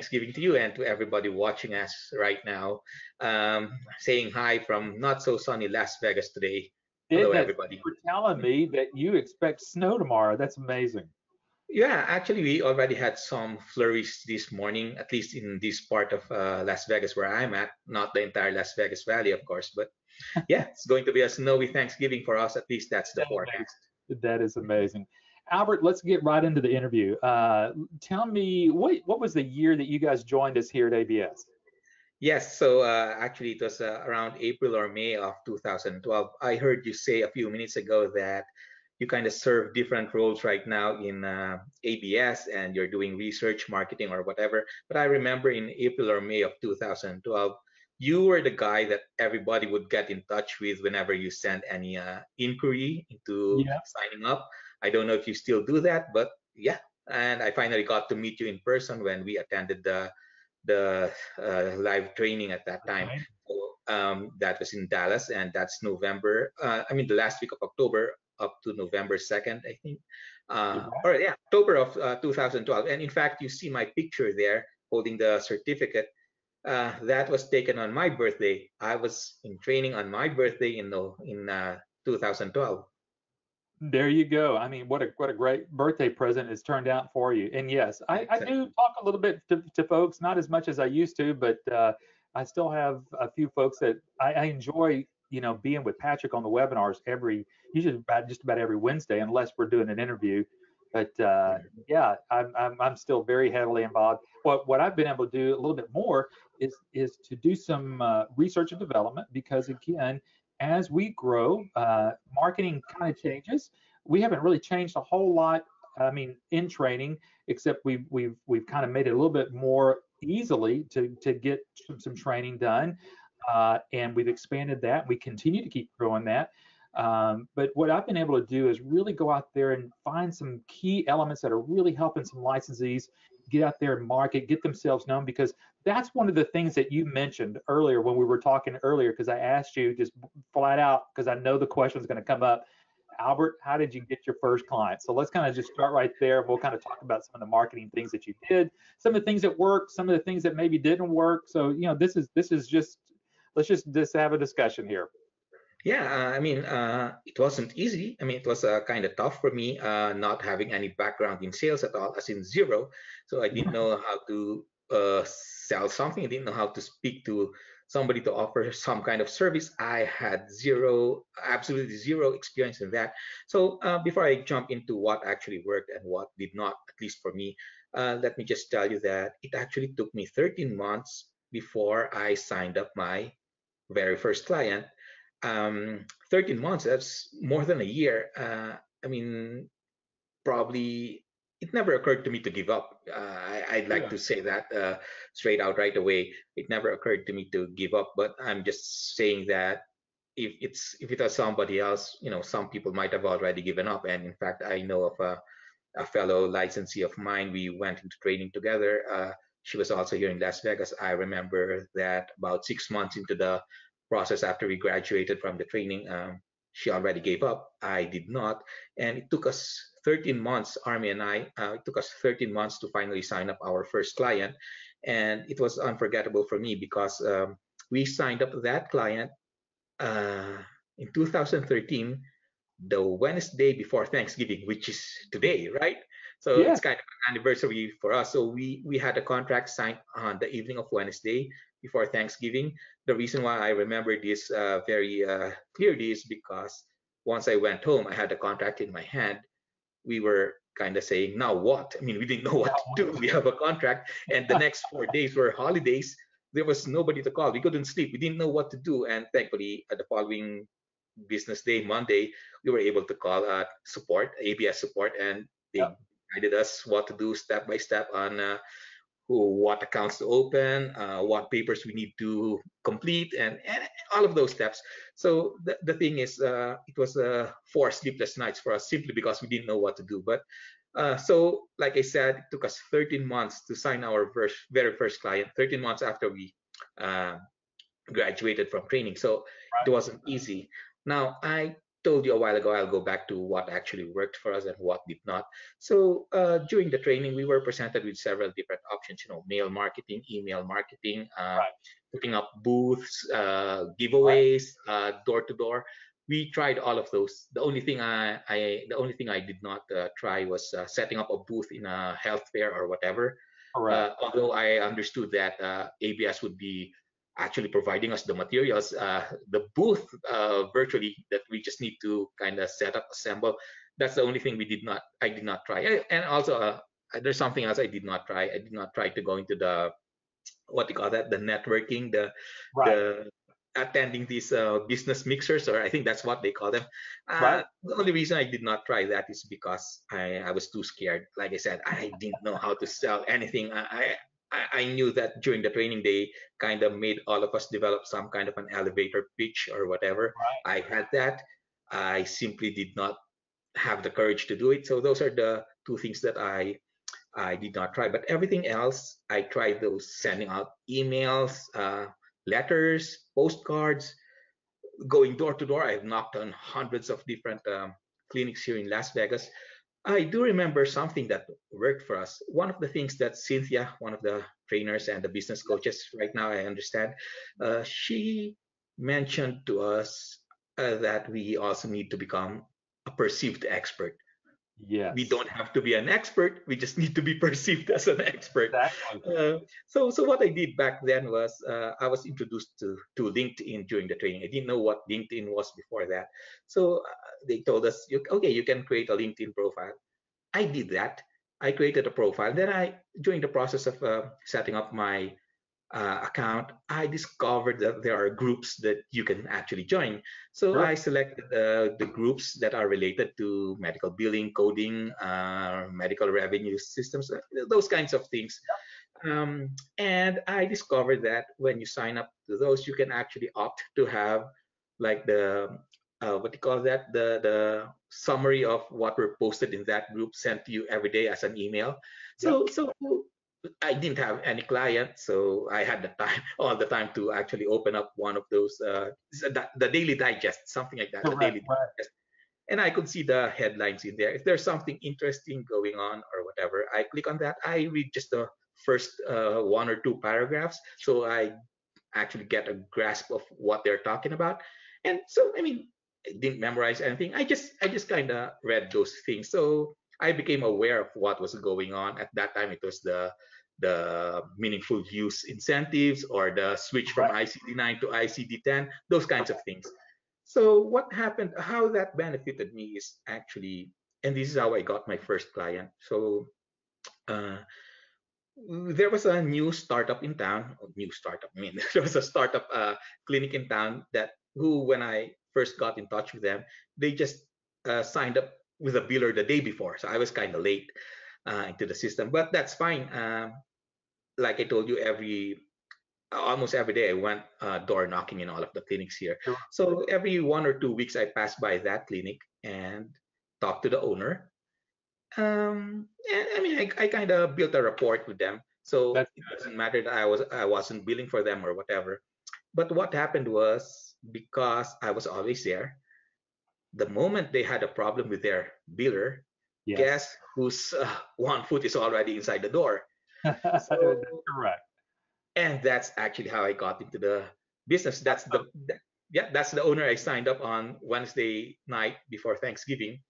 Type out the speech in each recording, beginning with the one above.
Thanksgiving to you and to everybody watching us right now. Um, saying hi from not so sunny Las Vegas today. Hello, everybody. You were telling me that you expect snow tomorrow. That's amazing. Yeah, actually, we already had some flurries this morning, at least in this part of uh, Las Vegas where I'm at. Not the entire Las Vegas Valley, of course, but yeah, it's going to be a snowy Thanksgiving for us. At least that's the forecast. That is amazing. Albert, let's get right into the interview. Uh, tell me what what was the year that you guys joined us here at ABS? Yes, so uh, actually it was uh, around April or May of 2012. I heard you say a few minutes ago that you kind of serve different roles right now in uh, ABS and you're doing research, marketing, or whatever. But I remember in April or May of 2012, you were the guy that everybody would get in touch with whenever you send any uh, inquiry into yeah. signing up. I don't know if you still do that, but yeah. And I finally got to meet you in person when we attended the the uh, live training at that time. Okay. So, um, that was in Dallas, and that's November. Uh, I mean, the last week of October up to November 2nd, I think. Uh, or yeah, October of uh, 2012. And in fact, you see my picture there holding the certificate. Uh, that was taken on my birthday. I was in training on my birthday in the, in uh, 2012. There you go. I mean, what a what a great birthday present it's turned out for you. And yes, I, I do talk a little bit to, to folks, not as much as I used to, but uh, I still have a few folks that I, I, enjoy, you know, being with Patrick on the webinars every usually about just about every Wednesday, unless we're doing an interview. But uh, yeah, I'm, I'm I'm still very heavily involved. What what I've been able to do a little bit more is is to do some uh, research and development because again, as we grow, uh, marketing kind of changes. We haven't really changed a whole lot. I mean, in training, except we've we've we've kind of made it a little bit more easily to to get some, some training done, uh, and we've expanded that. We continue to keep growing that. Um, but what I've been able to do is really go out there and find some key elements that are really helping some licensees get out there and market, get themselves known because that's one of the things that you mentioned earlier when we were talking earlier because I asked you just flat out because I know the question is going to come up. Albert, how did you get your first client? So let's kind of just start right there. We'll kind of talk about some of the marketing things that you did, some of the things that worked, some of the things that maybe didn't work. So you know, this is this is just let's just just have a discussion here. Yeah, uh, I mean, uh, it wasn't easy. I mean, it was uh, kind of tough for me, uh, not having any background in sales at all, as in zero. So I didn't know how to uh, sell something. I didn't know how to speak to somebody to offer some kind of service. I had zero, absolutely zero experience in that. So uh, before I jump into what actually worked and what did not, at least for me, let me just tell you that it actually took me 13 months before I signed up my very first client um, 13 months that's more than a year uh, i mean probably it never occurred to me to give up uh, I, would like yeah. to say that uh, straight out right away it never occurred to me to give up but i'm just saying that if it's if it was somebody else you know some people might have already given up and in fact i know of a, a fellow licensee of mine we went into training together uh, she was also here in las vegas i remember that about six months into the process after we graduated from the training. Um, she already gave up. I did not. And it took us 13 months, Armi and I, uh, it took us 13 months to finally sign up our first client. And it was unforgettable for me because um, we signed up that client uh, in 2013, the Wednesday before Thanksgiving, which is today, right? So yeah. it's kind of an anniversary for us. So we we had a contract signed on the evening of Wednesday before Thanksgiving. The reason why I remember this uh, very uh, clearly is because once I went home, I had a contract in my hand. We were kind of saying, now what? I mean, we didn't know what to do. We have a contract, and the next four days were holidays. There was nobody to call. We couldn't sleep. We didn't know what to do. And thankfully, at the following business day, Monday, we were able to call uh, support, ABS support, and they guided us what to do step by step on uh, what accounts to open, uh, what papers we need to complete, and, and all of those steps. So the, the thing is, uh, it was uh, four sleepless nights for us simply because we didn't know what to do. But uh, so, like I said, it took us 13 months to sign our first, very first client, 13 months after we uh, graduated from training. So right. it wasn't easy. Now, I told you a while ago, I'll go back to what actually worked for us and what did not. So uh, during the training, we were presented with several different options, you know, mail marketing, email marketing, uh, right. putting up booths, uh, giveaways, uh, door to door. We tried all of those. The only thing I, I the only thing I did not uh, try was uh, setting up a booth in a health fair or whatever. Right. although I understood that ABS would be actually providing us the materials, uh, the booth uh, virtually that we just need to kind of set up, assemble. That's the only thing we did not, I did not try. And also, uh, there's something else I did not try. I did not try to go into the, what do you call that, the networking, the, right. the attending these uh, business mixers, or I think that's what they call them. Uh, right. The only reason I did not try that is because I, I was too scared. Like I said, I didn't know how to sell anything. I, I, I knew that during the training day kind of made all of us develop some kind of an elevator pitch or whatever. Right. I had that. I simply did not have the courage to do it. So those are the two things that I I did not try. But everything else, I tried those sending out emails, uh, letters, postcards, going door to door. I've knocked on hundreds of different um, clinics here in Las Vegas. I do remember something that worked for us. One of the things that Cynthia, one of the trainers and the business coaches right now, I understand, uh, she mentioned to us uh, that we also need to become a perceived expert. Yes. We don't have to be an expert. We just need to be perceived as an expert. Uh, so, so what I did back then was uh, I was introduced to, to LinkedIn during the training. I didn't know what LinkedIn was before that. So uh, they told us, okay, you can create a LinkedIn profile. I did that. I created a profile. Then I, during the process of uh, setting up my uh, account, I discovered that there are groups that you can actually join. So sure. I selected uh, the groups that are related to medical billing, coding, uh, medical revenue systems, uh, those kinds of things. Um, and I discovered that when you sign up to those, you can actually opt to have like the uh, what do you call that the the summary of what were posted in that group sent to you every day as an email so so I didn't have any clients, so I had the time, all the time to actually open up one of those, uh, the, the, Daily Digest, something like that, the Daily right. Digest. And I could see the headlines in there. If there's something interesting going on or whatever, I click on that. I read just the first uh, one or two paragraphs, so I actually get a grasp of what they're talking about. And so, I mean, I didn't memorize anything. I just, I just kind of read those things. So I became aware of what was going on. At that time, it was the the meaningful use incentives or the switch from right. ICD-9 to ICD-10, those kinds of things. So what happened, how that benefited me is actually, and this is how I got my first client. So uh, there was a new startup in town, new startup, I mean, there was a startup uh, clinic in town that who, when I first got in touch with them, they just uh, signed up with a biller the day before. So I was kind of late uh, into the system, but that's fine. Um, like I told you, every almost every day I went uh, door knocking in all of the clinics here. Sure. So every one or two weeks I pass by that clinic and talk to the owner. Um, and I mean, I, I kind of built a rapport with them. So That's it doesn't matter that I was I wasn't billing for them or whatever. But what happened was because I was always there, the moment they had a problem with their biller, yes. guess whose uh, one foot is already inside the door? So, correct. And that's actually how I got into the business. That's the that, yeah, that's the owner I signed up on Wednesday night before Thanksgiving.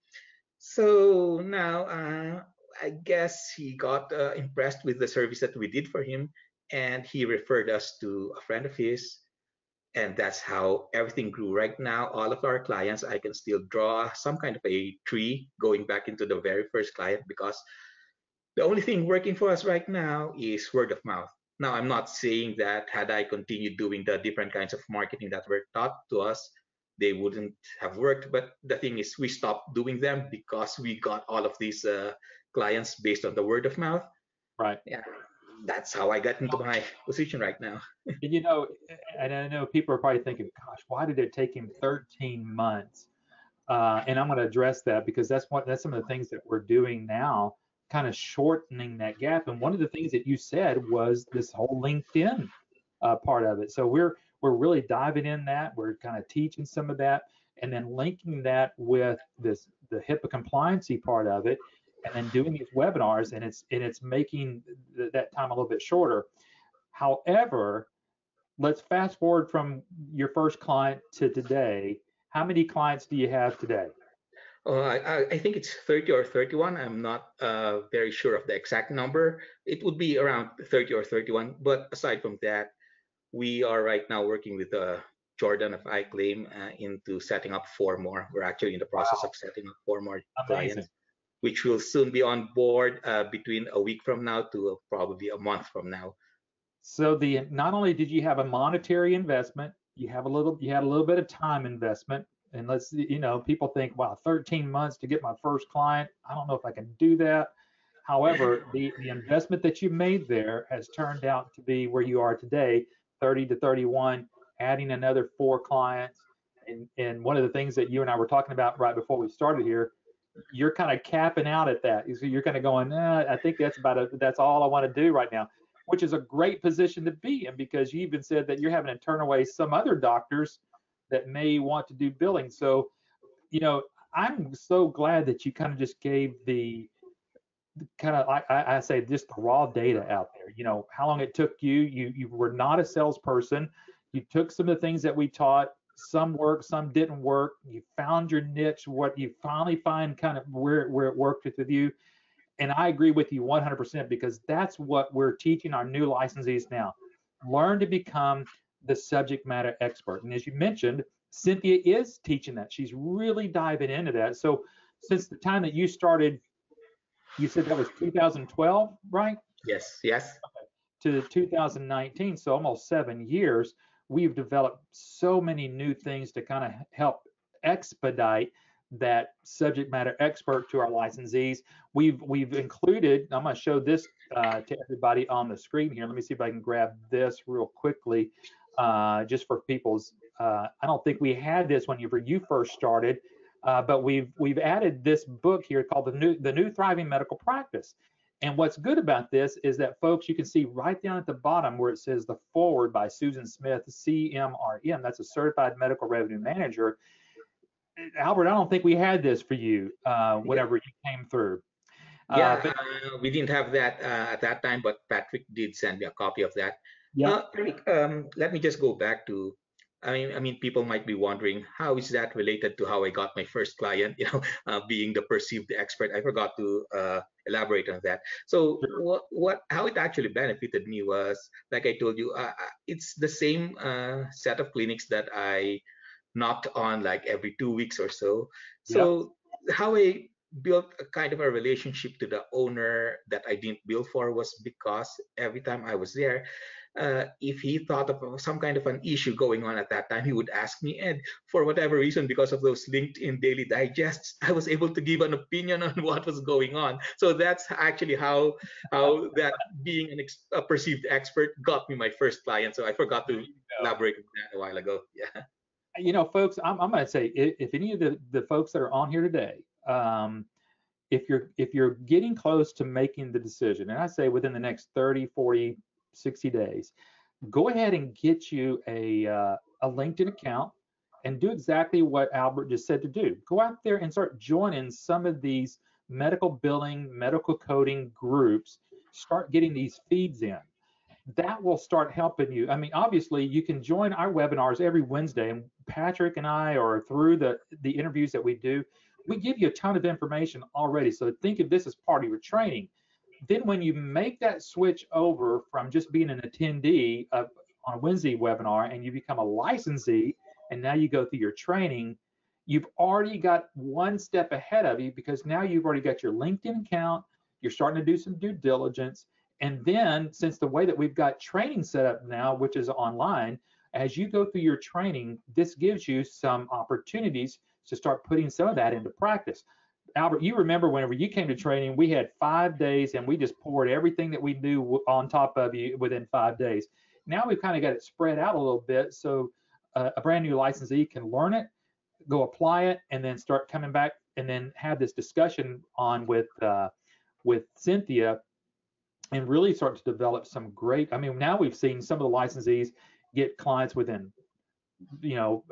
So now uh, I guess he got uh, impressed with the service that we did for him, and he referred us to a friend of his and that's how everything grew right now all of our clients i can still draw some kind of a tree going back into the very first client because the only thing working for us right now is word of mouth. Now i'm not saying that had i continued doing the different kinds of marketing that were taught to us they wouldn't have worked. But the thing is we stopped doing them because we got all of these uh, clients based on the word of mouth. Right. Yeah. That's how I got into my position right now. and you know, and I know people are probably thinking, "Gosh, why did it take him 13 months?" Uh, and I'm going to address that because that's what that's some of the things that we're doing now, kind of shortening that gap. And one of the things that you said was this whole LinkedIn uh, part of it. So we're we're really diving in that. We're kind of teaching some of that and then linking that with this the HIPAA compliancy part of it, and then doing these webinars, and it's and it's making th- that time a little bit shorter. However, let's fast forward from your first client to today. How many clients do you have today? Uh, I, I, think it's 30 or 31. I'm not uh, very sure of the exact number. It would be around 30 or 31. But aside from that, we are right now working with uh, Jordan of iClaim uh, into setting up four more. We're actually in the process wow. of setting up four more Amazing. clients, which will soon be on board uh, between a week from now to probably a month from now. So the not only did you have a monetary investment, you have a little, you had a little bit of time investment, and let's, you know, people think, wow, 13 months to get my first client. I don't know if I can do that. However, the, the investment that you made there has turned out to be where you are today, 30 to 31, adding another four clients. And, and one of the things that you and I were talking about right before we started here, you're kind of capping out at that. You're kind of going, nah, I think that's about it. That's all I want to do right now, which is a great position to be in because you even said that you're having to turn away some other doctors that may want to do billing. So, you know, I'm so glad that you kind of just gave the kind of I, I say just the raw data out there. You know, how long it took you. You you were not a salesperson. You took some of the things that we taught. Some worked, some didn't work. You found your niche. What you finally find kind of where where it worked with you. And I agree with you 100% because that's what we're teaching our new licensees now. Learn to become the subject matter expert. And as you mentioned, Cynthia is teaching that. She's really diving into that. So since the time that you started, you said that was 2012, right? Yes, yes. To 2019, so almost seven years, we've developed so many new things to kind of help expedite that subject matter expert to our licensees. We've we've included. I'm going to show this uh, to everybody on the screen here. Let me see if I can grab this real quickly uh, just for people's. Uh, I don't think we had this when you you first started, uh, but we've we've added this book here called the new the new thriving medical practice. And what's good about this is that folks, you can see right down at the bottom where it says the forward by Susan Smith, CMRM. That's a certified medical revenue manager. Albert, I don't think we had this for you uh, whenever you came through. Yeah, uh, but, uh, we didn't have that uh, at that time, but Patrick did send me a copy of that. Yeah. Uh, um, let me just go back to. I mean, I mean, people might be wondering how is that related to how I got my first client? You know, uh, being the perceived expert. I forgot to uh, elaborate on that. So, sure. what, what, how it actually benefited me was, like I told you, uh, uh it's the same uh, set of clinics that I knocked on like every two weeks or so. So, yep. how I built a kind of a relationship to the owner that I didn't build for was because every time I was there, uh, if he thought of some kind of an issue going on at that time, he would ask me. And for whatever reason, because of those LinkedIn daily digests, I was able to give an opinion on what was going on. So that's actually how how that being an ex- a perceived expert got me my first client. So I forgot to elaborate on that a while ago. Yeah. You know, folks, I'm, I'm going to say if, if, any of the, the folks that are on here today, um, if you're if you're getting close to making the decision, and I say within the next 30, 40, 60 days, go ahead and get you a, uh, a LinkedIn account and do exactly what Albert just said to do. Go out there and start joining some of these medical billing, medical coding groups. Start getting these feeds in. That will start helping you. I mean, obviously, you can join our webinars every Wednesday, and Patrick and I are through the the interviews that we do. We give you a ton of information already. So think of this as part of your training then when you make that switch over from just being an attendee of, on a Wednesday webinar and you become a licensee and now you go through your training, you've already got one step ahead of you because now you've already got your LinkedIn account, you're starting to do some due diligence. And then since the way that we've got training set up now, which is online, as you go through your training, this gives you some opportunities to start putting some of that into practice. Albert, you remember whenever you came to training, we had five days and we just poured everything that we knew on top of you within five days. Now we've kind of got it spread out a little bit so uh, a brand new licensee can learn it, go apply it, and then start coming back and then have this discussion on with uh, with Cynthia and really start to develop some great. I mean, now we've seen some of the licensees get clients within, you know,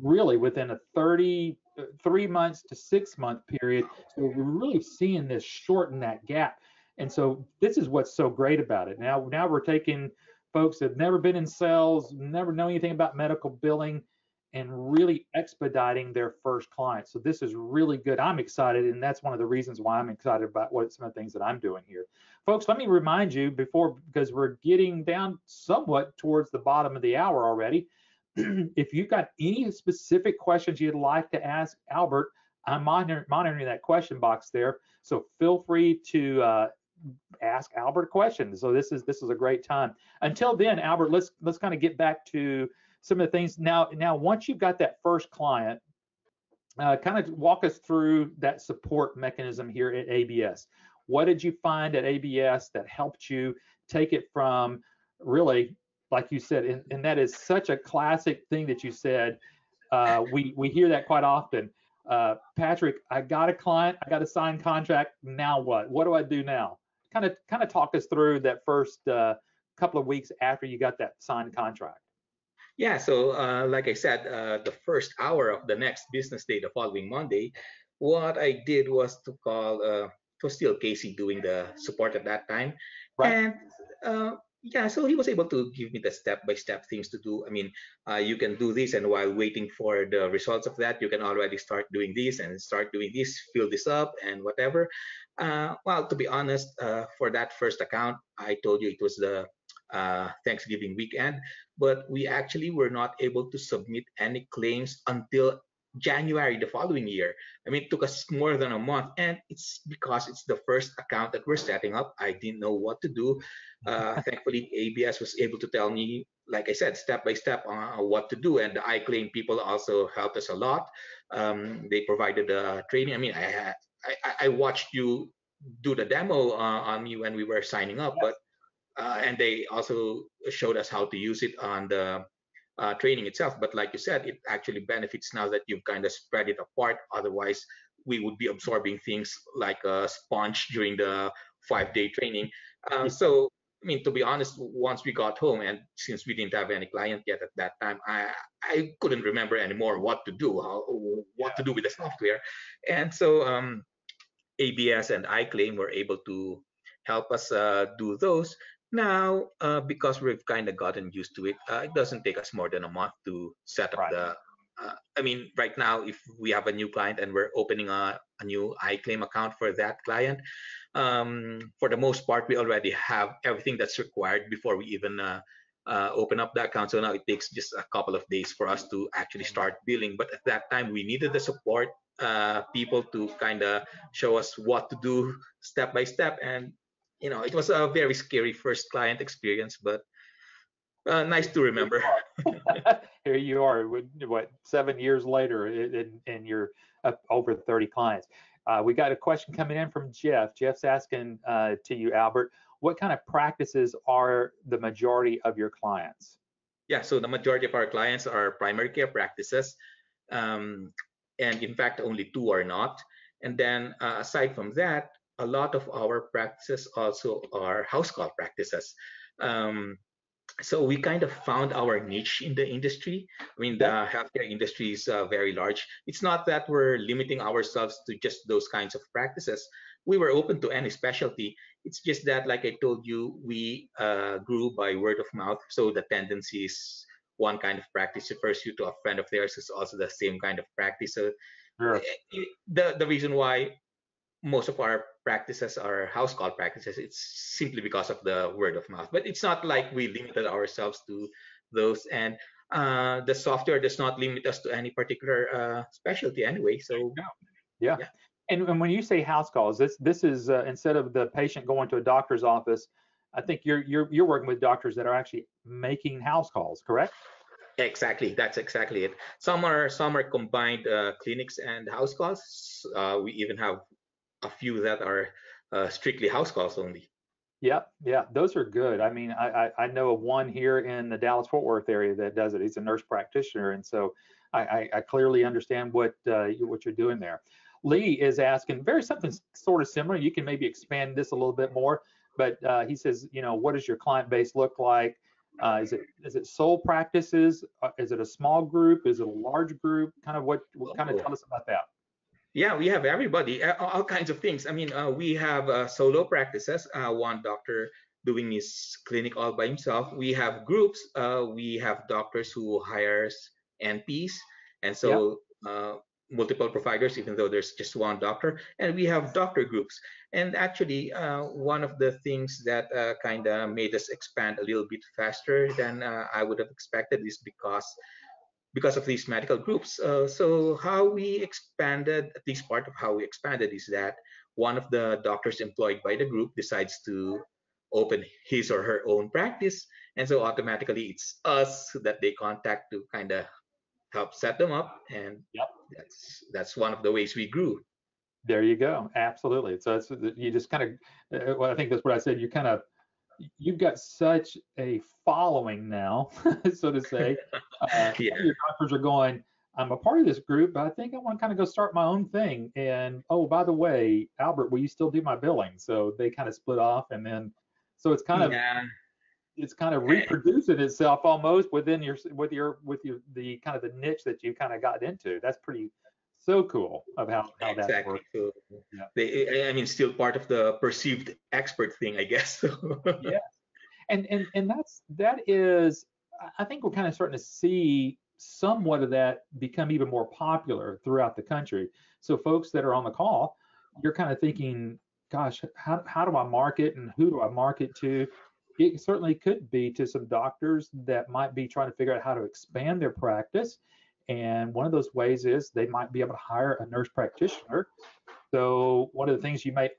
really within a 30, three months to six month period. So we're really seeing this shorten that gap. And so this is what's so great about it. Now, now we're taking folks that have never been in sales, never know anything about medical billing, and really expediting their first client. So this is really good. I'm excited, and that's one of the reasons why I'm excited about what some of the things that I'm doing here. Folks, let me remind you before, because we're getting down somewhat towards the bottom of the hour already. if you've got any specific questions you'd like to ask Albert, I'm monitor, monitoring that question box there. So feel free to uh, ask Albert questions. So this is this is a great time. Until then, Albert, let's let's kind of get back to some of the things now. Now, once you've got that first client, uh, kind of walk us through that support mechanism here at ABS. What did you find at ABS that helped you take it from really, like you said, and, and that is such a classic thing that you said. Uh, we we hear that quite often. Uh, Patrick, I got a client, I got a signed contract. Now what? What do I do now? Kind of kind of talk us through that first uh, couple of weeks after you got that signed contract. Yeah, so uh, like I said, uh, the first hour of the next business day, the following Monday, what I did was to call, uh, it was still Casey doing the support at that time. Right. And uh, yeah, so he was able to give me the step-by-step things to do. I mean, uh, you can do this, and while waiting for the results of that, you can already start doing this and start doing this, fill this up, and whatever. Uh, well, to be honest, uh, for that first account, I told you it was the uh, Thanksgiving weekend, but we actually were not able to submit any claims until January the following year. I mean, it took us more than a month, and it's because it's the first account that we're setting up. I didn't know what to do. Uh, thankfully, ABS was able to tell me, like I said, step by step on what to do. And the iClaim people also helped us a lot. Um, they provided uh, training. I mean, I, had, I I watched you do the demo uh, on me when we were signing up, but uh, and they also showed us how to use it on the uh, training itself. But like you said, it actually benefits now that you've kind of spread it apart. Otherwise, we would be absorbing things like a sponge during the five-day training. Um, so, I mean, to be honest, once we got home, and since we didn't have any client yet at that time, I I couldn't remember anymore what to do, how, what to do with the software, and so um, ABS and iClaim were able to help us uh, do those. Now, uh, because we've kind of gotten used to it, uh, it doesn't take us more than a month to set up right. the. Uh, I mean, right now, if we have a new client and we're opening a, a new iClaim account for that client, um, for the most part, we already have everything that's required before we even uh, uh, open up the account. So now it takes just a couple of days for us to actually start billing. But at that time, we needed the support uh, people to kind of show us what to do step by step, and you know, it was a very scary first client experience, but uh, nice to remember. Here you are, what seven years later, and, and you're up over 30 clients. Uh, we got a question coming in from Jeff. Jeff's asking uh, to you, Albert, what kind of practices are the majority of your clients? Yeah, so the majority of our clients are primary care practices, um, and in fact, only two are not. And then uh, aside from that, a lot of our practices also are house call practices. Um, so we kind of found our niche in the industry. I mean, the healthcare industry is uh, very large. It's not that we're limiting ourselves to just those kinds of practices. We were open to any specialty. It's just that, like I told you, we uh, grew by word of mouth. So the tendency is one kind of practice refers you to a friend of theirs who's also the same kind of practice. So sure. Eh, the the reason why most of our practices are house call practices. It's simply because of the word of mouth. But it's not like we limited ourselves to those. And uh, the software does not limit us to any particular uh, specialty anyway. So yeah. yeah. And, and, when you say house calls, this this is uh, instead of the patient going to a doctor's office, I think you're you're you're working with doctors that are actually making house calls, correct? Exactly, that's exactly it. Some are some are combined uh, clinics and house calls. Uh, we even have a few that are uh, strictly house calls only. Yeah, yeah, those are good. I mean, I, I, I know of one here in the Dallas Fort Worth area that does it. He's a nurse practitioner, and so I, I, I clearly understand what uh, what you're doing there. Lee is asking very something sort of similar. You can maybe expand this a little bit more, but uh, he says, you know, what does your client base look like? Uh, is it is it sole practices? Uh, is it a small group? Is it a large group? Kind of what, what kind of tell us about that? Yeah, we have everybody, all kinds of things. I mean, uh, we have uh, solo practices, uh, one doctor doing his clinic all by himself. We have groups. Uh, we have doctors who hires NPs, and so. Uh, multiple providers, even though there's just one doctor. And we have doctor groups. And actually, uh, one of the things that kind of made us expand a little bit faster than I would have expected is because because of these medical groups. Uh, so how we expanded, at least part of how we expanded is that one of the doctors employed by the group decides to open his or her own practice. And so automatically it's us that they contact to kind of help set them up. And yep. that's that's one of the ways we grew. There you go. Absolutely. So it's, you just kind of, uh, well, I think that's what I said. You kind of you've got such a following now, so to say. Uh, yeah. Your doctors are going. I'm a part of this group, but I think I want to kind of go start my own thing. And oh, by the way, Albert, will you still do my billing? So they kind of split off, and then so it's kind of yeah. it's kind of reproducing itself almost within your with your with your the kind of the niche that you kind of got into. That's pretty so cool of how, how exactly. that works. So yeah. They, I mean, still part of the perceived expert thing, I guess. yeah, and and and that's that is, I think we're kind of starting to see somewhat of that become even more popular throughout the country. So folks that are on the call, you're kind of thinking, gosh, how how do I market and who do I market to? It certainly could be to some doctors that might be trying to figure out how to expand their practice and one of those ways is they might be able to hire a nurse practitioner. So one of the things you might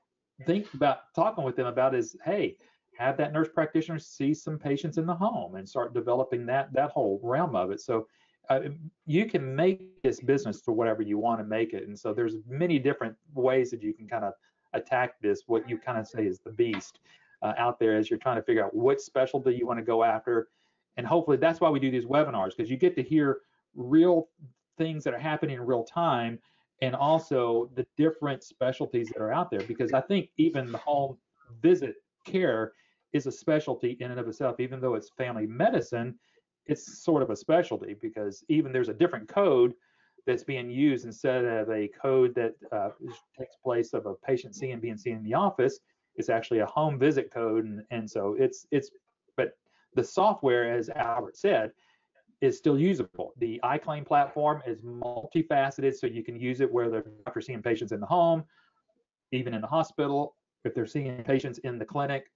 think about talking with them about is, hey, have that nurse practitioner see some patients in the home and start developing that that whole realm of it. So uh, you can make this business for whatever you want to make it. And so there's many different ways that you can kind of attack this. What you kind of say is the beast uh, out there as you're trying to figure out what specialty you want to go after. And hopefully that's why we do these webinars because you get to hear real things that are happening in real time and also the different specialties that are out there. Because i think even the home visit care is a specialty in and of itself. Even though it's family medicine it's sort of a specialty because even there's a different code that's being used instead of a code that uh, takes place of a patient seeing being seen in the office. It's actually a home visit code and, and so it's it's but the software as albert said is still usable. The iClaim platform is multifaceted, so you can use it where the doctor seeing patients in the home, even in the hospital, if they're seeing patients in the clinic.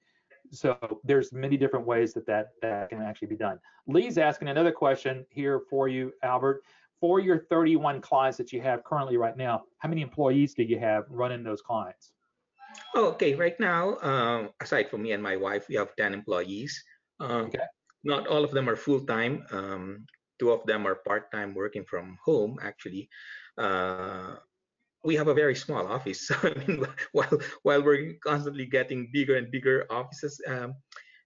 So there's many different ways that that, that can actually be done. Lee's asking another question here for you, Albert. For your 31 clients that you have currently right now, how many employees do you have running those clients? Oh, okay, right now, um, aside from me and my wife, we have 10 employees. Um, okay not all of them are full time. Um, two of them are part time working from home, actually. Uh, we have a very small office. So I mean, while while we're constantly getting bigger and bigger offices um,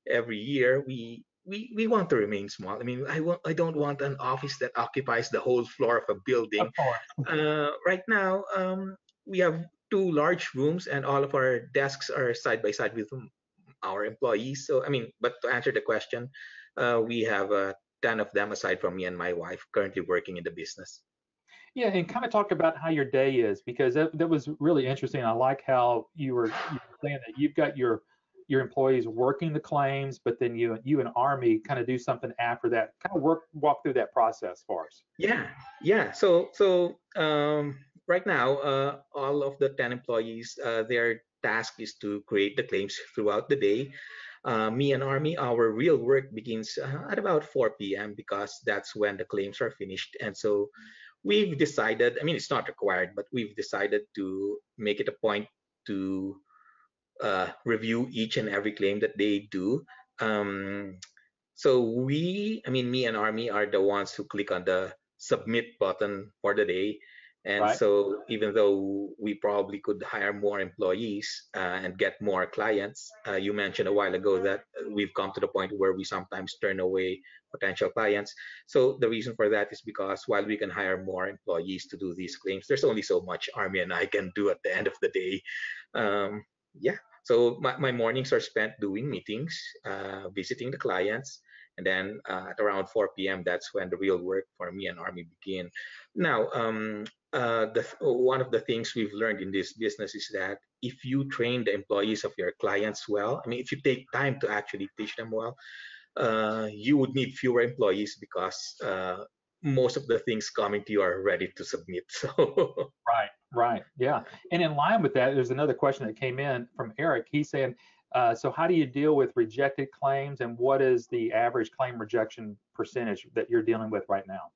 every year, we we we want to remain small. I mean, I want I don't want an office that occupies the whole floor of a building. Of uh, right now, um, we have two large rooms, and all of our desks are side by side with our employees. So I mean, but to answer the question, we have uh, 10 of them aside from me and my wife currently working in the business. Yeah, and kind of talk about how your day is because that, that was really interesting. I like how you were, you were saying that you've got your your employees working the claims, but then you you and Armi kind of do something after that. Kind of work walk through that process for us. Yeah, yeah. So so um, right now, uh, all of the 10 employees, uh, their task is to create the claims throughout the day uh, me and Armi, our real work begins uh, at about 4 p.m. because that's when the claims are finished. And so we've decided, I mean, it's not required, but we've decided to make it a point to uh, review each and every claim that they do. Um, so we, I mean, me and Armi are the ones who click on the submit button for the day and right. so even though we probably could hire more employees uh, and get more clients, uh, you mentioned a while ago that we've come to the point where we sometimes turn away potential clients. So the reason for that is because while we can hire more employees to do these claims, there's only so much Armi and I can do at the end of the day. Um, yeah, so my, my mornings are spent doing meetings, uh, visiting the clients, And then uh, at around 4 p.m., that's when the real work for me and Armi begin. Now, um, uh, the, one of the things we've learned in this business is that if you train the employees of your clients well, I mean, if you take time to actually teach them well, uh, you would need fewer employees because uh, most of the things coming to you are ready to submit. So right, right, yeah. And in line with that, there's another question that came in from Eric. He's saying, uh, so how do you deal with rejected claims, and what is the average claim rejection percentage that you're dealing with right now?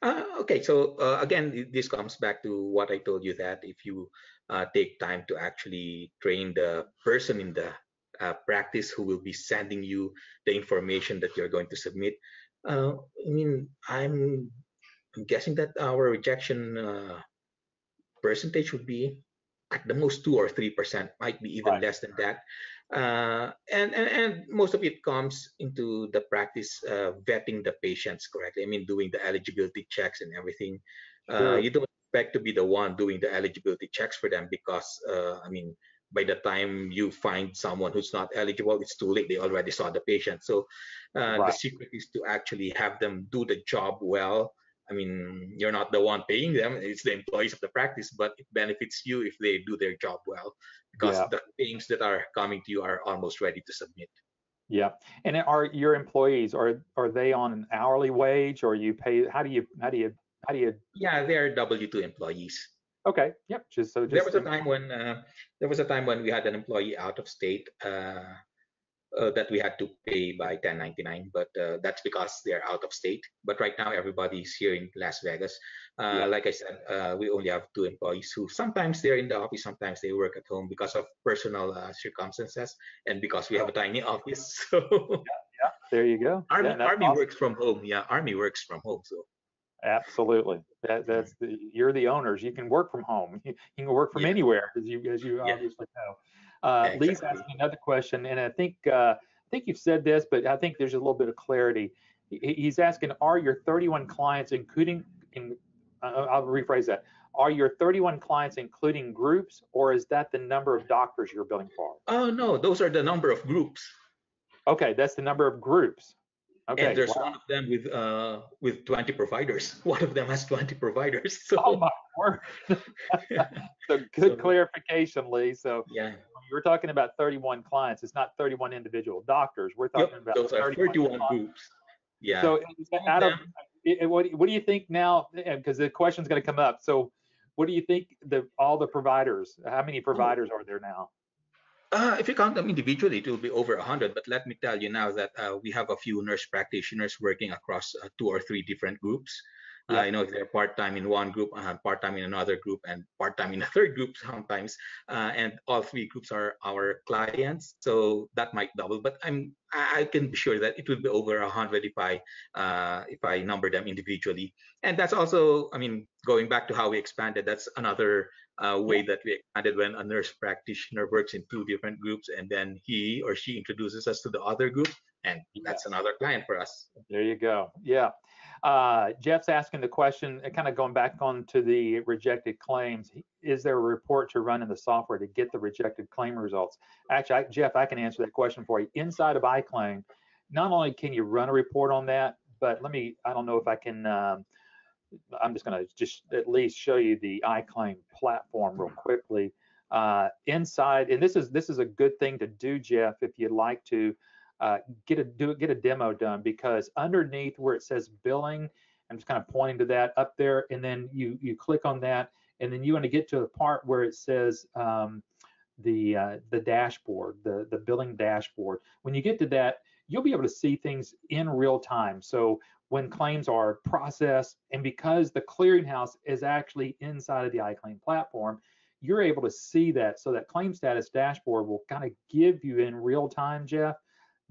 Uh, okay, so uh, again, this comes back to what I told you that if you uh, take time to actually train the person in the uh, practice who will be sending you the information that you're going to submit, uh, I mean, I'm, I'm guessing that our rejection uh, percentage would be at the most two or three percent, might be even right. less than that. Uh, and, and, and most of it comes into the practice uh, vetting the patients correctly. I mean, doing the eligibility checks and everything. Uh, sure. You don't expect to be the one doing the eligibility checks for them because, uh, I mean, by the time you find someone who's not eligible, it's too late. They already saw the patient. So uh, right. the secret is to actually have them do the job well. I mean, you're not the one paying them; it's the employees of the practice. But it benefits you if they do their job well, because yeah. the things that are coming to you are almost ready to submit. Yeah, and are your employees are are they on an hourly wage, or you pay? How do you how do you how do you? Yeah, they're W two employees. Okay. Yep. Just so. Just there was a time when uh, there was a time when we had an employee out of state uh, uh, that we had to pay by 1099, but uh, that's because they're out of state. But right now, everybody's here in Las Vegas. Uh, yeah. Like I said, uh, we only have two employees who sometimes they're in the office, sometimes they work at home because of personal circumstances, and because we have a tiny office. So. Yeah. yeah. There you go. Armi, yeah, Armi awesome. works from home. Yeah, Armi works from home. So. Absolutely. That, that's the, you're the owners. You can work from home. You, you can work from anywhere, as you as you obviously know. Uh, exactly. Lee's asking another question, and I think uh, I think you've said this, but I think there's a little bit of clarity. He's asking, are your 31 clients including? In, uh, I'll rephrase that. Are your 31 clients including groups, or is that the number of doctors you're billing for? Oh no, those are the number of groups. Okay, that's the number of groups. Okay. And there's wow. one of them with uh with 20 providers. One of them has 20 providers. So. Oh my word. so good so, clarification, Lee. So yeah, you're talking about 31 clients. It's not 31 individual doctors. We're talking yep, about those are 31 groups. Yeah. So of what what do you think now? Because the question's going to come up. So what do you think the all the providers? How many providers are there now? Uh, if you count them individually, it will be over 100. But let me tell you now that uh, we have a few nurse practitioners working across uh, two or three different groups. Yeah. you know, they're part-time in one group, uh, part-time in another group, and part-time in a third group sometimes. Uh, and all three groups are our clients, so that might double. But I'm I can be sure that it will be over 100 if I uh, if I number them individually. And that's also, I mean, going back to how we expanded. That's another uh, way that we expanded when a nurse practitioner works in two different groups, and then he or she introduces us to the other group, and that's another client for us. There you go. Yeah. Uh, Jeff's asking the question, uh, kind of going back on to the rejected claims. Is there a report to run in the software to get the rejected claim results? Actually, I, Jeff, I can answer that question for you. Inside of iClaim, not only can you run a report on that, but let me, I don't know if I can, um, I'm just going to just at least show you the iClaim platform real quickly. Uh, inside, and this is this is a good thing to do, Jeff, if you'd like to uh, get a do get a demo done because underneath where it says billing, I'm just kind of pointing to that up there, and then you you click on that, and then you want to get to the part where it says um, the uh, the dashboard, the the billing dashboard. When you get to that, you'll be able to see things in real time. So when claims are processed, and because the clearinghouse is actually inside of the iClaim platform, you're able to see that. So that claim status dashboard will kind of give you in real time, Jeff,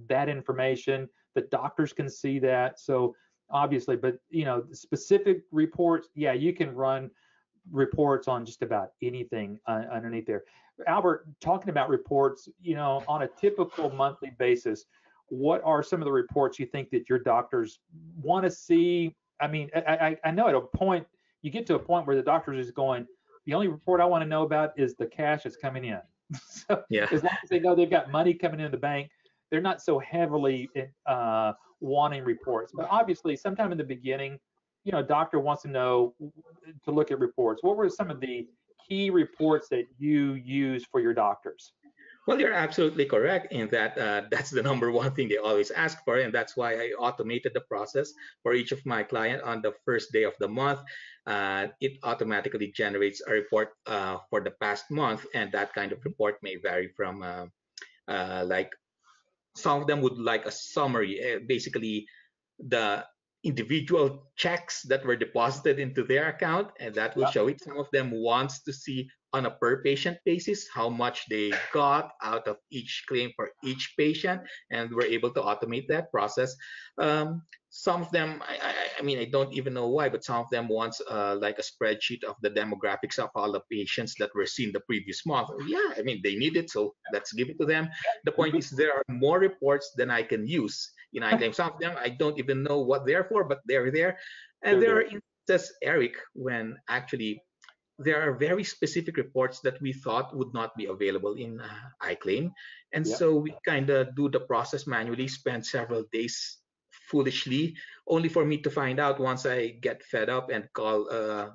that information. The doctors can see that. So obviously, but you know, specific reports, yeah, you can run reports on just about anything uh, underneath there. Albert, talking about reports, you know, on a typical monthly basis, what are some of the reports you think that your doctors want to see? I mean, I, I, I know at a point you get to a point where the doctors is going, the only report I want to know about is the cash that's coming in. so yeah. as long as they know they've got money coming in the bank, they're not so heavily uh, wanting reports. But obviously, sometime in the beginning, you know, a doctor wants to know to look at reports. What were some of the key reports that you use for your doctors? Well, you're absolutely correct in that uh, that's the number one thing they always ask for, and that's why I automated the process for each of my client on the first day of the month. Uh, it automatically generates a report uh, for the past month, and that kind of report may vary from uh, uh, like some of them would like a summary, uh, basically the individual checks that were deposited into their account, and that will show it. Some of them wants to see on a per patient basis how much they got out of each claim for each patient and we're able to automate that process um, some of them I, I, I, mean i don't even know why but some of them wants uh, like a spreadsheet of the demographics of all the patients that were seen the previous month. Yeah i mean they need it so let's give it to them. The point is there are more reports than i can use you know I some of them i don't even know what they're for but they're there. And there are instances eric when actually there are very specific reports that we thought would not be available in uh, iClaim. And yeah. so we kind of do the process manually, spend several days foolishly, only for me to find out once I get fed up and call uh,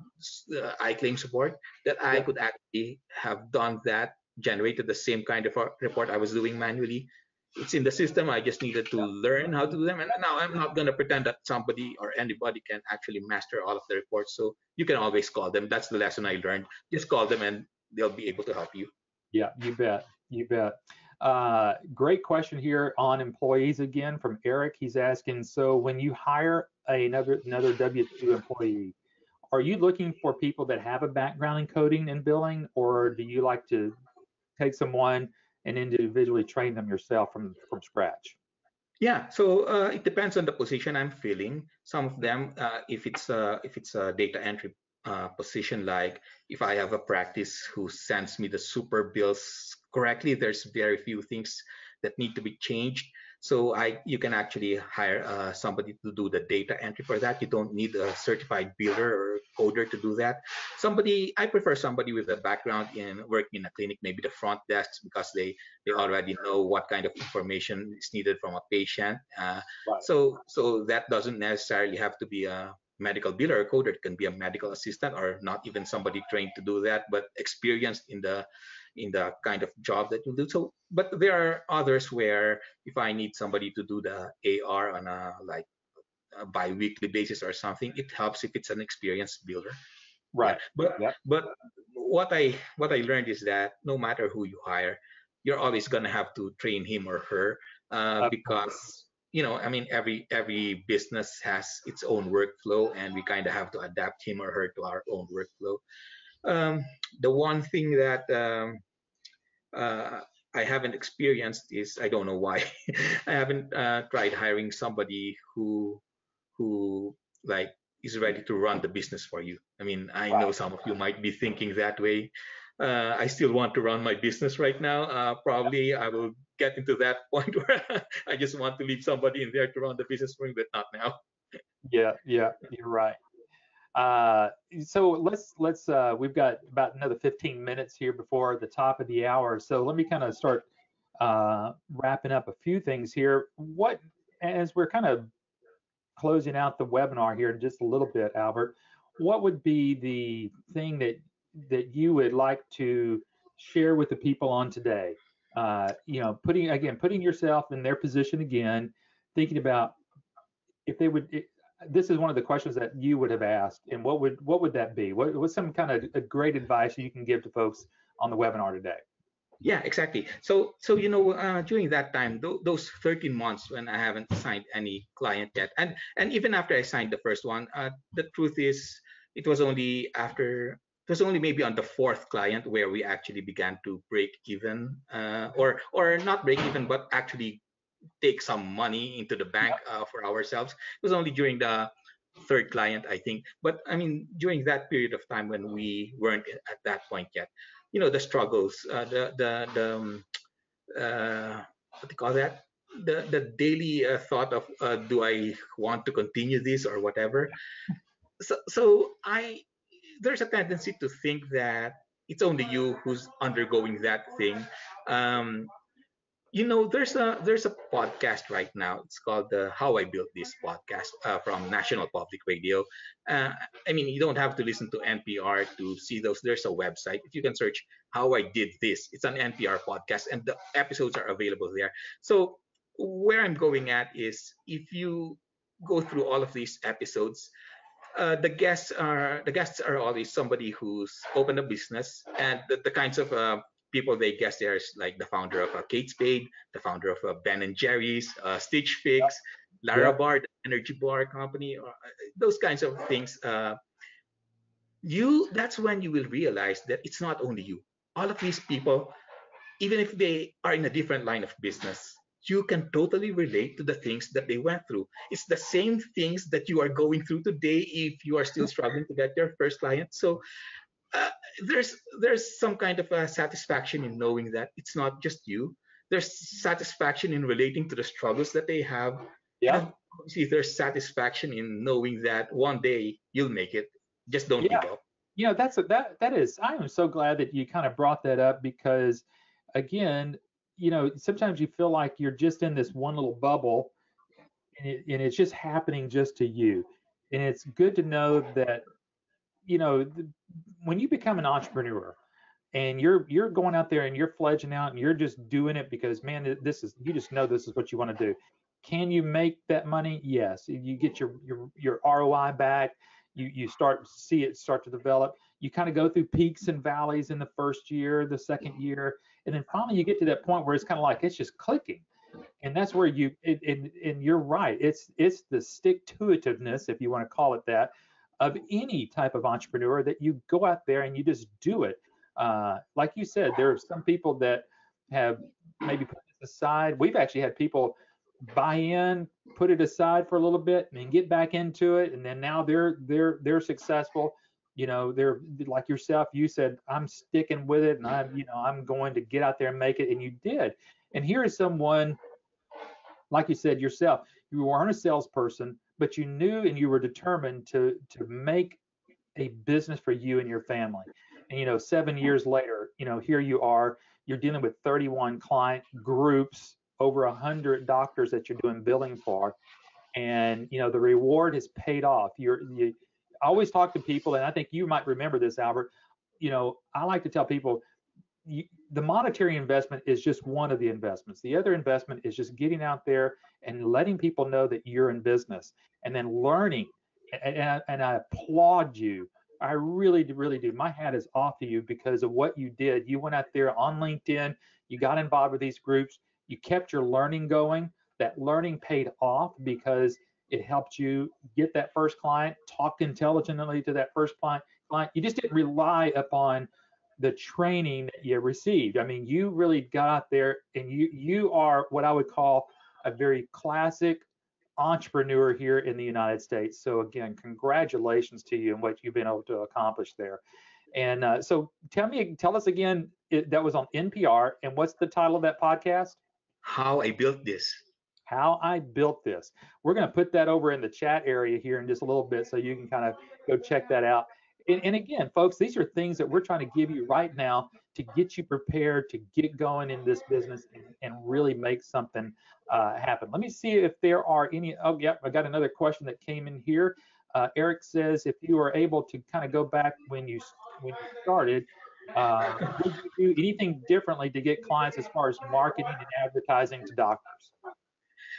uh, iClaim support that yeah. I could actually have done that, generated the same kind of report I was doing manually it's in the system. I just needed to learn how to do them. And now I'm not going to pretend that somebody or anybody can actually master all of the reports. So you can always call them. That's the lesson I learned. Just call them and they'll be able to help you. Yeah, you bet. You bet. Uh, great question here on employees again from Eric. He's asking, so when you hire another another W2 employee, are you looking for people that have a background in coding and billing, or do you like to take someone and individually train them yourself from from scratch? Yeah, so uh, it depends on the position I'm filling. Some of them, uh, if it's a, if it's a data entry uh, position, like if I have a practice who sends me the super bills correctly, there's very few things that need to be changed. So I, you can actually hire uh, somebody to do the data entry for that. You don't need a certified biller or coder to do that. Somebody, I prefer somebody with a background in working in a clinic, maybe the front desk, because they they already know what kind of information is needed from a patient. Uh, right. So so that doesn't necessarily have to be a medical biller or coder. It can be a medical assistant or not even somebody trained to do that, but experienced in the in the kind of job that you do. So, but there are others where if I need somebody to do the AR on a like a bi-weekly basis or something, it helps if it's an experienced biller. Right. But but what I what I learned is that no matter who you hire, you're always gonna have to train him or her uh, because you know I mean every every business has its own workflow and we kind of have to adapt him or her to our own workflow. Um, the one thing that um, uh, I haven't experienced is I don't know why I haven't uh, tried hiring somebody who who like is ready to run the business for you. I mean, I wow. know some of you might be thinking that way. Uh, I still want to run my business right now. Uh, probably I will get into that point where I just want to leave somebody in there to run the business for me, but not now. Yeah, yeah, you're right. Uh, so let's let's uh, we've got about another 15 minutes here before the top of the hour. So let me kind of start uh, wrapping up a few things here. What as we're kind of closing out the webinar here in just a little bit, Albert, what would be the thing that that you would like to share with the people on today? Uh, you know, putting again, putting yourself in their position again, thinking about if they would this is one of the questions that you would have asked, and what would what would that be? What, what's some kind of great advice you can give to folks on the webinar today? Yeah, exactly. So, so you know, uh, during that time, th those 13 months when I haven't signed any client yet, and and even after I signed the first one, uh, the truth is, it was only after it was only maybe on the fourth client where we actually began to break even, uh, or or not break even, but actually take some money into the bank uh, for ourselves. It was only during the third client, I think. But I mean, during that period of time when we weren't at that point yet, you know, the struggles, uh, the the the um, uh, what do you call that? The the daily uh, thought of uh, do I want to continue this or whatever. So so I there's a tendency to think that it's only you who's undergoing that thing. Um, you know, there's a there's a podcast right now. It's called the How I Built This podcast uh, from National Public Radio. Uh, I mean, you don't have to listen to NPR to see those. There's a website. If you can search How I Did This, it's an NPR podcast, and the episodes are available there. So where I'm going at is if you go through all of these episodes, uh, the guests are the guests are always somebody who's opened a business and the, the kinds of uh, people they guest there is like the founder of uh, Kate Spade, the founder of uh, Ben and Jerry's, uh, Stitch Fix, Lara yeah. Bar, the energy bar company, or, uh, those kinds of things. Uh, you that's when you will realize that it's not only you. All of these people, even if they are in a different line of business, you can totally relate to the things that they went through. It's the same things that you are going through today if you are still struggling to get your first client. So uh, there's there's some kind of a satisfaction in knowing that it's not just you. There's satisfaction in relating to the struggles that they have. Yeah. See, there's satisfaction in knowing that one day you'll make it. Just don't yeah. give up. You know, that's a, that that is. I am so glad that you kind of brought that up because, again, you know, sometimes you feel like you're just in this one little bubble, and, it, and it's just happening just to you. And it's good to know that, you know, when you become an entrepreneur, and you're you're going out there and you're fledging out and you're just doing it because man this is you just know this is what you want to do. Can you make that money? Yes. You get your your your roi back you you start see it start to develop. You kind of go through peaks and valleys in the first year the second year and then finally you get to that point where it's kind of like it's just clicking. And that's where you it, and, and you're right. It's it's the stick to itiveness if you want to call it that of any type of entrepreneur that you go out there and you just do it. Uh, like you said there are some people that have maybe put this aside. We've actually had people buy in put it aside for a little bit and then get back into it and then now they're they're they're successful. You know they're like yourself you said i'm sticking with it and i'm you know i'm going to get out there and make it and you did. And here is someone like you said yourself you weren't a salesperson but you knew and you were determined to to make a business for you and your family and you know seven years later you know here you are you're dealing with 31 client groups over 100 doctors that you're doing billing for and you know the reward has paid off you're you, I always talk to people, and I think you might remember this, Albert. You know, I like to tell people you, the monetary investment is just one of the investments. The other investment is just getting out there and letting people know that you're in business and then learning. And, and, and I applaud you. I really, really do. My hat is off to you because of what you did. You went out there on LinkedIn, you got involved with these groups, you kept your learning going. That learning paid off because it helped you get that first client, talk intelligently to that first client. Client, you just didn't rely upon the training that you received. I mean, you really got out there, and you you are what I would call a very classic entrepreneur here in the United States. So again, congratulations to you and what you've been able to accomplish there. And uh, so, tell me, tell us again. It, that was on NPR, and what's the title of that podcast? How I built this how I built this. We're going to put that over in the chat area here in just a little bit so you can kind of go check that out. And, and, again, folks, these are things that we're trying to give you right now to get you prepared to get going in this business and, and really make something uh, happen. Let me see if there are any. Oh, yep, I got another question that came in here. Uh, Eric says if you were able to kind of go back when you when you started, uh, do anything differently to get clients as far as marketing and advertising to doctors?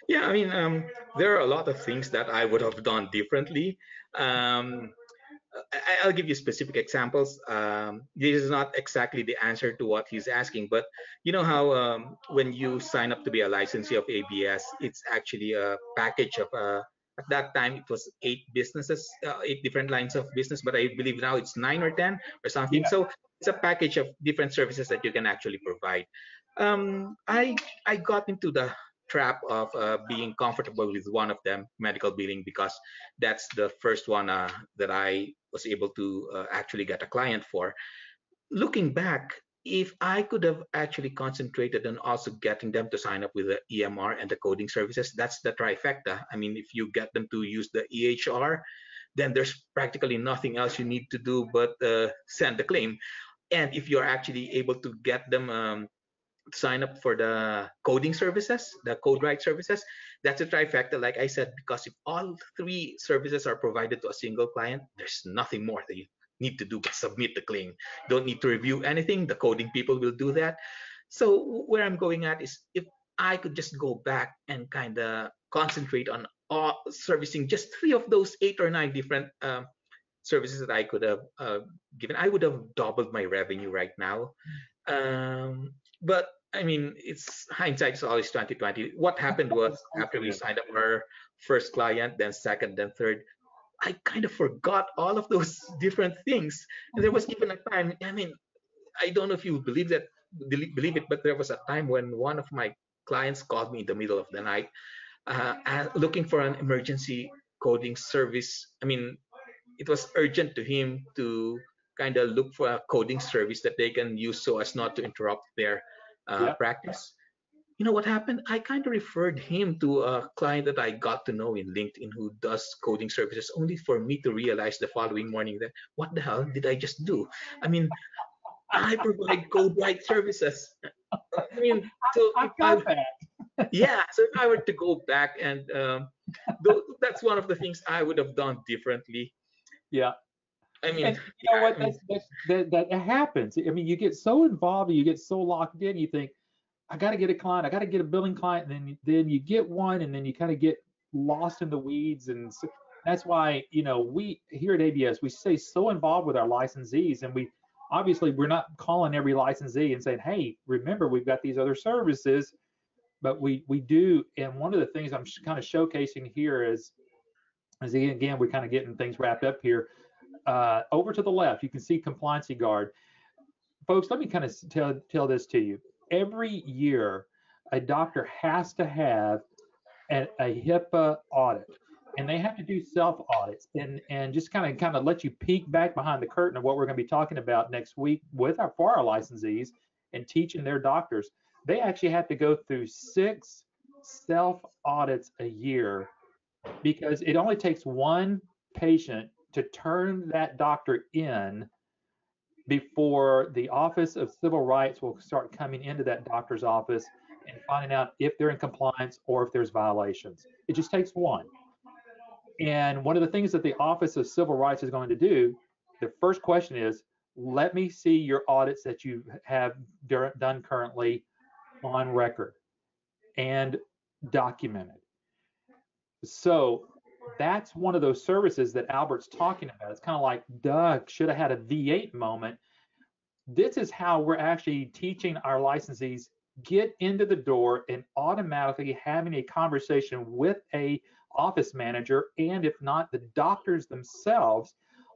Yeah, I mean, um, there are a lot of things that I would have done differently. Um, I, will give you specific examples. Um, this is not exactly the answer to what he's asking, but you know how um, when you sign up to be a licensee of ABS, it's actually a package of uh, at that time it was eight businesses, uh, eight different lines of business, but I believe now it's nine or ten or something. Yeah. So it's a package of different services that you can actually provide. Um, I I got into the trap of uh, being comfortable with one of them, medical billing, because that's the first one uh, that I was able to uh, actually get a client for. Looking back, if I could have actually concentrated on also getting them to sign up with the EMR and the coding services, that's the trifecta. I mean, if you get them to use the EHR, then there's practically nothing else you need to do but uh, send the claim. And if you're actually able to get them um, sign up for the coding services, the CodeWrite services. That's a trifecta, like I said, because if all three services are provided to a single client, there's nothing more that you need to do but submit the claim. Don't need to review anything. The coding people will do that. So where I'm going at is if I could just go back and kind of concentrate on all, servicing just three of those eight or nine different um, services that I could have uh, given, I would have doubled my revenue right now. Um, but I mean, it's hindsight is always 2020. What happened was after we signed up our first client, then second, then third, I kind of forgot all of those different things. And there was even a time, I mean, I don't know if you believe that, believe it, but there was a time when one of my clients called me in the middle of the night, uh, looking for an emergency coding service. I mean, it was urgent to him to kind of look for a coding service that they can use so as not to interrupt their uh, yeah. practice. You know what happened? I kind of referred him to a client that I got to know in LinkedIn who does coding services, only for me to realize the following morning that what the hell did I just do? I mean, I provide CodeWrite services. I mean, so I got I, that. yeah, so if I were to go back and um, that's one of the things I would have done differently. Yeah. I mean, and you know what? That's, that's, that that happens. I mean, you get so involved, and you get so locked in. You think, I got to get a client, I got to get a billing client, and then then you get one, and then you kind of get lost in the weeds, and so, that's why you know we here at ABS we stay so involved with our licensees, and we obviously we're not calling every licensee and saying, hey, remember we've got these other services, but we we do. And one of the things I'm kind of showcasing here is, is again we're kind of getting things wrapped up here. Uh, over to the left, you can see Compliancy Guard. Folks, let me kind of tell tell this to you. Every year, a doctor has to have a, a HIPAA audit and they have to do self audits and and just kind of kind of let you peek back behind the curtain of what we're going to be talking about next week with our for our licensees and teaching their doctors they actually have to go through six self audits a year because it only takes one patient to turn that doctor in before the office of civil rights will start coming into that doctor's office and finding out if they're in compliance or if there's violations it just takes one and one of the things that the Office of Civil Rights is going to do, the first question is, let me see your audits that you have done currently on record and documented. So that's one of those services that Albert's talking about. It's kind of like, Doug should have had a V8 moment. This is how we're actually teaching our licensees get into the door and automatically having a conversation with a office manager, and if not, the doctors themselves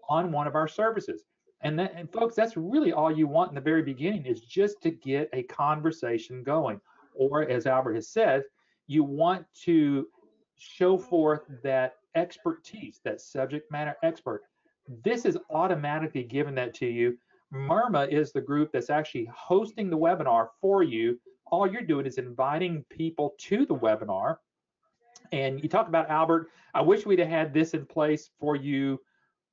on one of our services. And, that, and folks, that's really all you want in the very beginning is just to get a conversation going. Or as Albert has said, you want to show forth that expertise, that subject matter expert. This is automatically given that to you. Myrma is the group that's actually hosting the webinar for you. All you're doing is inviting people to the webinar and you talk about Albert. I wish we'd have had this in place for you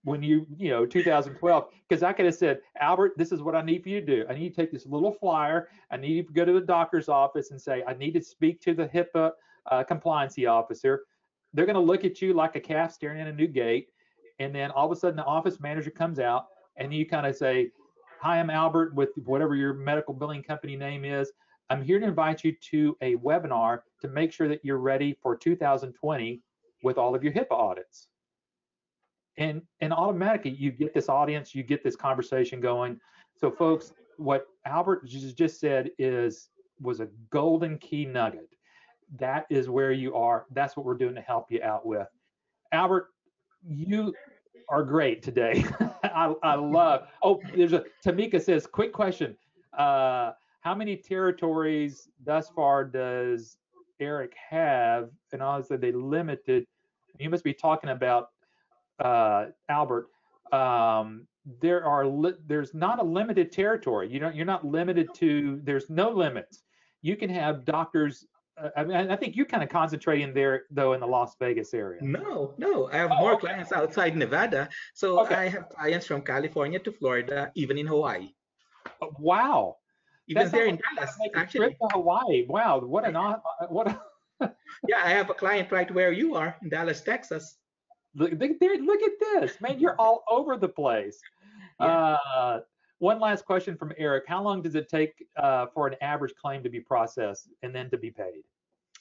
when you, you know, 2012, because I could have said, Albert, this is what I need for you to do. I need you to take this little flyer. I need you to go to the doctor's office and say, I need to speak to the HIPAA uh, compliancy officer. They're going to look at you like a calf staring at a new gate. And then all of a sudden, the office manager comes out and you kind of say, Hi, I'm Albert with whatever your medical billing company name is. I'm here to invite you to a webinar to make sure that you're ready for 2020 with all of your HIPAA audits. And, and automatically you get this audience, you get this conversation going. So folks, what Albert just said is was a golden key nugget. That is where you are. That's what we're doing to help you out with. Albert, you are great today. I, I love. Oh, there's a Tamika says, quick question. Uh, how many territories thus far does Eric have? And obviously they limited. You must be talking about uh, Albert. Um, there are li- there's not a limited territory. You don't you're not limited to. There's no limits. You can have doctors. Uh, I mean, I think you're kind of concentrating there though in the Las Vegas area. No, no, I have oh, more okay. clients outside Nevada. So okay. I have clients from California to Florida, even in Hawaii. Wow. even there in Dallas. Actually, trip to Hawaii. Wow, what an uh, what. A, yeah, I have a client right where you are in Dallas, Texas. Look, look at this, man! You're all over the place. Yeah. Uh, one last question from Eric: How long does it take uh, for an average claim to be processed and then to be paid?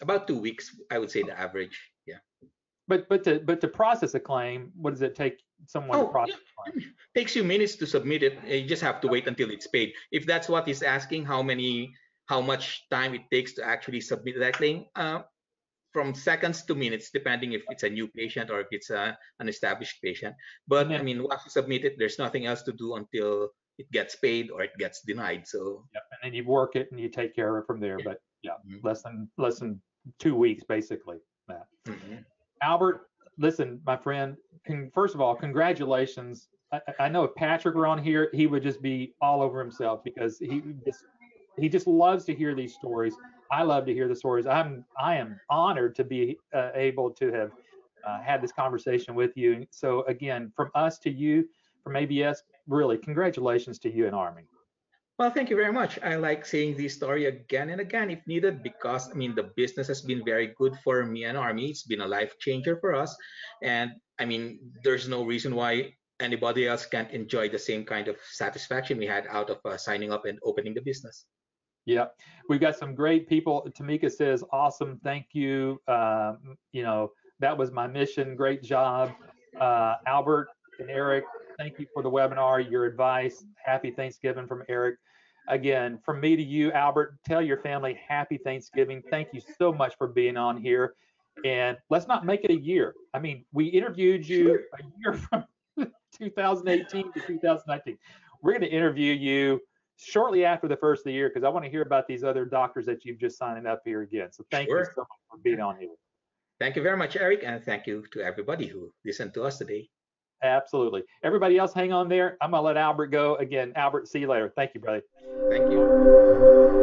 About two weeks, I would say the average. Yeah. But but to but to process a claim, what does it take someone oh, to process? Yeah. Takes you minutes to submit it. You just have to wait until it's paid. If that's what he's asking, how many, how much time it takes to actually submit that claim, uh, from seconds to minutes, depending if it's a new patient or if it's a, an established patient. But I mean, once you submit it, there's nothing else to do until it gets paid or it gets denied. So yep. and then you work it and you take care of it from there. Yeah. But yeah, mm-hmm. less than less than two weeks basically. Matt. Mm-hmm. Albert, listen, my friend. Can, first of all, congratulations. I, I, know if Patrick were on here, he would just be all over himself because he just he just loves to hear these stories. I love to hear the stories. I'm I am honored to be uh, able to have uh, had this conversation with you. So again, from us to you, from ABS, really congratulations to you and Armi. Well, thank you very much. I like seeing this story again and again if needed because I mean the business has been very good for me and Armi. It's been a life changer for us, and I mean there's no reason why anybody else can't enjoy the same kind of satisfaction we had out of uh, signing up and opening the business. Yeah, we've got some great people. Tamika says, "Awesome, thank you." Um, you know, that was my mission. Great job, uh, Albert and Eric. Thank you for the webinar, your advice. Happy Thanksgiving from Eric. Again, from me to you, Albert. Tell your family happy Thanksgiving. Thank you so much for being on here. And let's not make it a year. I mean, we interviewed you a year from 2018 to 2019. We're going to interview you shortly after the first of the year because I want to hear about these other doctors that you've just signed up here again. So thank sure. you so much for being on here. Thank you very much, Eric, and thank you to everybody who listened to us today. Absolutely. Everybody else, hang on there. I'm going to let Albert go. Again, Albert, see you later. Thank you, brother. Thank you.